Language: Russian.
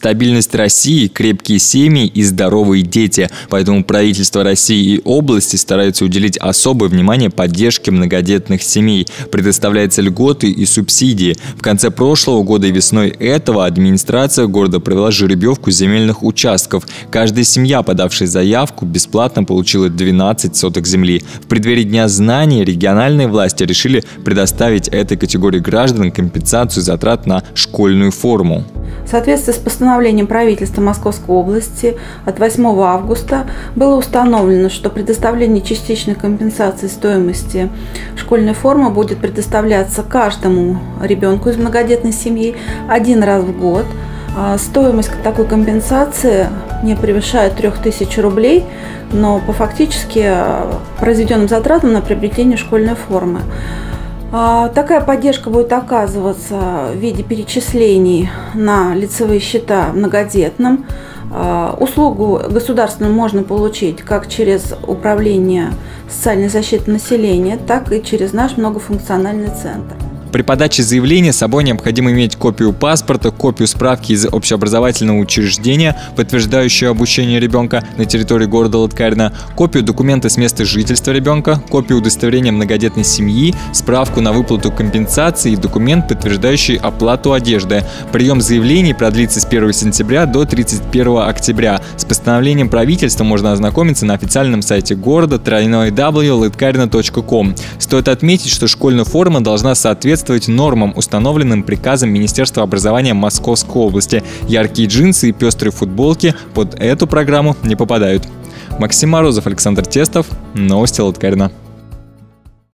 Стабильность России, крепкие семьи и здоровые дети. Поэтому правительство России и области стараются уделить особое внимание поддержке многодетных семей. Предоставляются льготы и субсидии. В конце прошлого года и весной этого администрация города провела жеребьевку земельных участков. Каждая семья, подавшая заявку, бесплатно получила 12 соток земли. В преддверии Дня знаний региональные власти решили предоставить этой категории граждан компенсацию затрат на школьную форму. В соответствии с постановлением правительства Московской области от 8 августа было установлено, что предоставление частичной компенсации стоимости школьной формы будет предоставляться каждому ребенку из многодетной семьи один раз в год. А стоимость такой компенсации не превышает 3000 рублей, но по фактически произведенным затратам на приобретение школьной формы. А, такая поддержка будет оказываться в виде перечислений на лицевые счета многодетным. А, услугу государственную можно получить как через управление социальной защиты населения, так и через наш многофункциональный центр. При подаче заявления с собой необходимо иметь копию паспорта, копию справки из общеобразовательного учреждения, подтверждающую обучение ребенка на территории города Латкарина, копию документа с места жительства ребенка, копию удостоверения многодетной семьи, справку на выплату компенсации и документ, подтверждающий оплату одежды. Прием заявлений продлится с 1 сентября до 31 октября. С постановлением правительства можно ознакомиться на официальном сайте города www.latkarina.com. Стоит отметить, что школьная форма должна соответствовать соответствовать нормам, установленным приказом Министерства образования Московской области. Яркие джинсы и пестрые футболки под эту программу не попадают. Максим Морозов, Александр Тестов. Новости Латкарина.